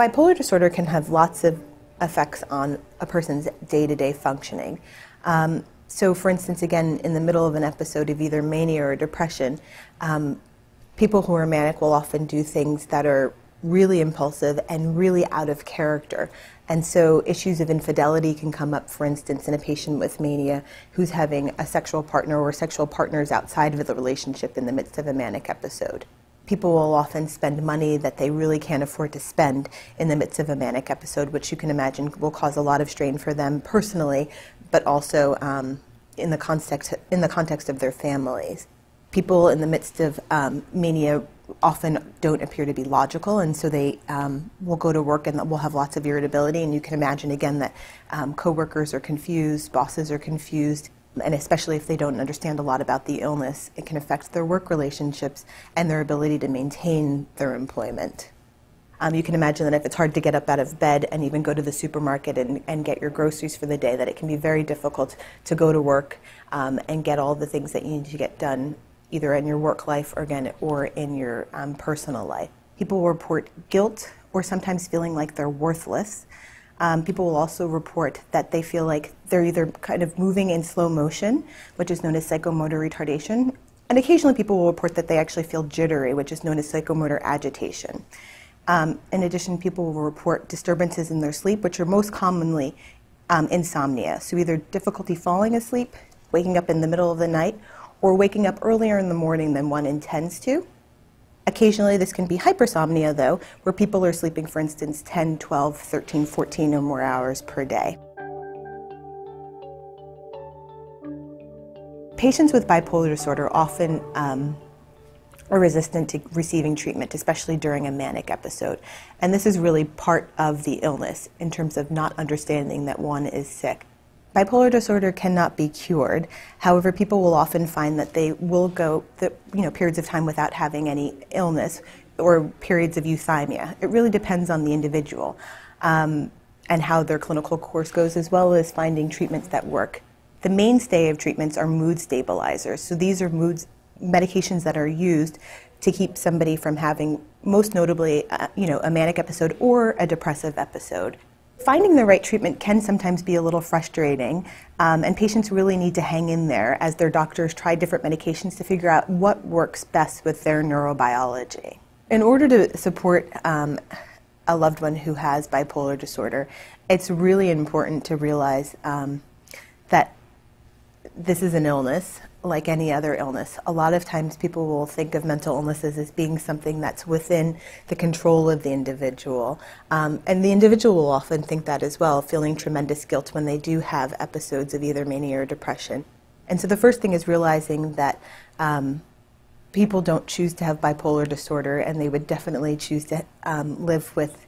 Bipolar disorder can have lots of effects on a person's day to day functioning. Um, so, for instance, again, in the middle of an episode of either mania or depression, um, people who are manic will often do things that are really impulsive and really out of character. And so issues of infidelity can come up, for instance, in a patient with mania who's having a sexual partner or sexual partners outside of the relationship in the midst of a manic episode. People will often spend money that they really can't afford to spend in the midst of a manic episode, which you can imagine will cause a lot of strain for them personally, but also um, in, the context, in the context of their families. People in the midst of um, mania often don't appear to be logical, and so they um, will go to work and will have lots of irritability. And you can imagine again that um, coworkers are confused, bosses are confused, and especially if they don't understand a lot about the illness, it can affect their work relationships and their ability to maintain their employment. Um, you can imagine that if it's hard to get up out of bed and even go to the supermarket and, and get your groceries for the day, that it can be very difficult to go to work um, and get all the things that you need to get done either in your work life or again or in your um, personal life. People report guilt or sometimes feeling like they're worthless. Um, people will also report that they feel like they're either kind of moving in slow motion, which is known as psychomotor retardation, and occasionally people will report that they actually feel jittery, which is known as psychomotor agitation. Um, in addition, people will report disturbances in their sleep, which are most commonly um, insomnia. So either difficulty falling asleep, waking up in the middle of the night, or waking up earlier in the morning than one intends to. Occasionally, this can be hypersomnia, though, where people are sleeping, for instance, 10, 12, 13, 14 or more hours per day. Patients with bipolar disorder often um, are resistant to receiving treatment, especially during a manic episode. And this is really part of the illness in terms of not understanding that one is sick. Bipolar disorder cannot be cured. However, people will often find that they will go the, you know, periods of time without having any illness or periods of euthymia. It really depends on the individual um, and how their clinical course goes, as well as finding treatments that work. The mainstay of treatments are mood stabilizers. So these are moods, medications that are used to keep somebody from having, most notably, uh, you know, a manic episode or a depressive episode. Finding the right treatment can sometimes be a little frustrating, um, and patients really need to hang in there as their doctors try different medications to figure out what works best with their neurobiology. In order to support um, a loved one who has bipolar disorder, it's really important to realize um, that this is an illness like any other illness. A lot of times people will think of mental illnesses as being something that's within the control of the individual. Um, and the individual will often think that as well, feeling tremendous guilt when they do have episodes of either mania or depression. And so the first thing is realizing that um, people don't choose to have bipolar disorder and they would definitely choose to um, live with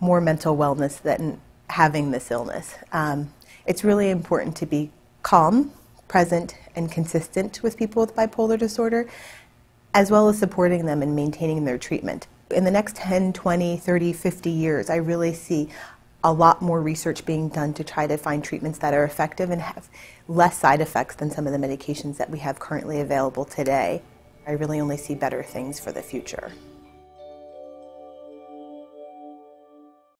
more mental wellness than having this illness. Um, it's really important to be calm present and consistent with people with bipolar disorder, as well as supporting them and maintaining their treatment. In the next 10, 20, 30, 50 years, I really see a lot more research being done to try to find treatments that are effective and have less side effects than some of the medications that we have currently available today. I really only see better things for the future.